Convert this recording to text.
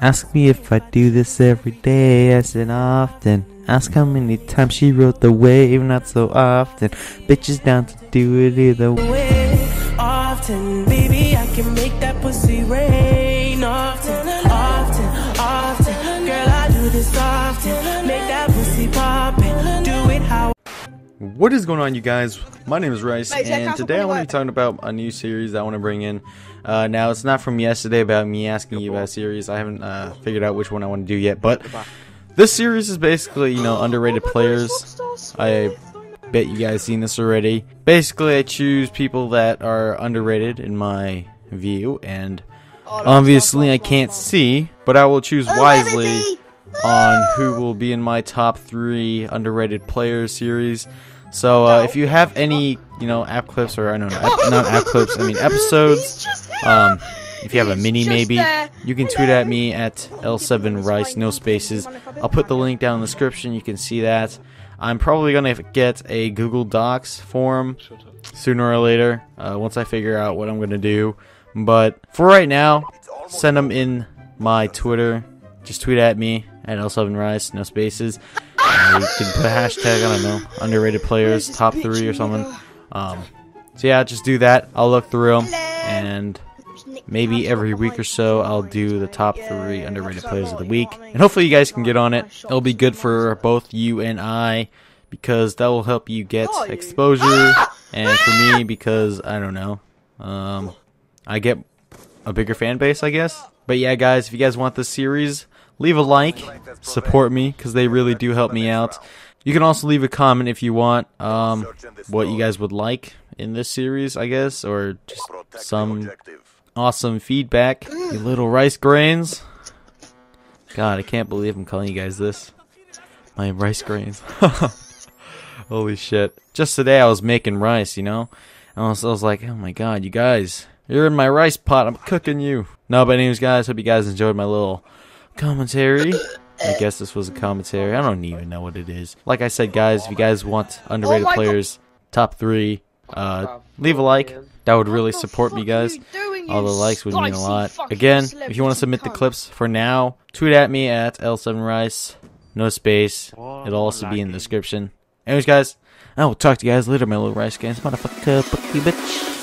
Ask me if I do this every day, I said often. Ask how many times she wrote the wave, not so often. Bitches down to do it either way. Often, baby, I can make that pussy rain. Often, often, often. Girl, I do this often. What is going on, you guys? My name is Rice, and today I want to be talking about a new series that I want to bring in. Uh, now, it's not from yesterday about me asking you about a series. I haven't uh, figured out which one I want to do yet, but this series is basically, you know, underrated players. I bet you guys seen this already. Basically, I choose people that are underrated in my view, and obviously I can't see, but I will choose wisely on who will be in my top three underrated players series. So uh, if you have any, you know, app clips or I don't know, ep- not app clips, I mean episodes. Um, if you have a mini, maybe you can tweet at me at L7Ricee, no spaces. I'll put the link down in the description. You can see that. I'm probably gonna get a Google Docs form sooner or later uh, once I figure out what I'm gonna do. But for right now, send them in my Twitter. Just tweet at me at L7Ricee, no spaces. Uh, you can put a hashtag, I don't know, underrated players, top three or something. Um, so yeah, just do that. I'll look through them, and maybe every week or so I'll do the top three underrated players of the week. And hopefully you guys can get on it. It'll be good for both you and I because that will help you get exposure, and for me because I don't know, um, I get a bigger fan base, I guess. But yeah, guys, if you guys want this series, leave a like, support me because they really do help me out. You can also leave a comment if you want um, what you guys would like in this series, I guess, or just some awesome feedback. You little rice grains. God, I can't believe I'm calling you guys this. My rice grains. Holy shit. Just today I was making rice, you know? And I was, I was like, oh my god, you guys, you're in my rice pot. I'm cooking you. No, but anyways, guys, hope you guys enjoyed my little commentary. I guess this was a commentary. I don't even know what it is. Like I said, guys, if you guys want underrated my God. players, top three, uh, leave a like. That would really support me, guys. All the likes would mean a lot. Again, if you want to submit the clips for now, tweet at me at L7Ricee. No space. It'll also be in the description. Anyways, guys, I will talk to you guys later, my little rice games. Motherfucker, fuck you, bitch.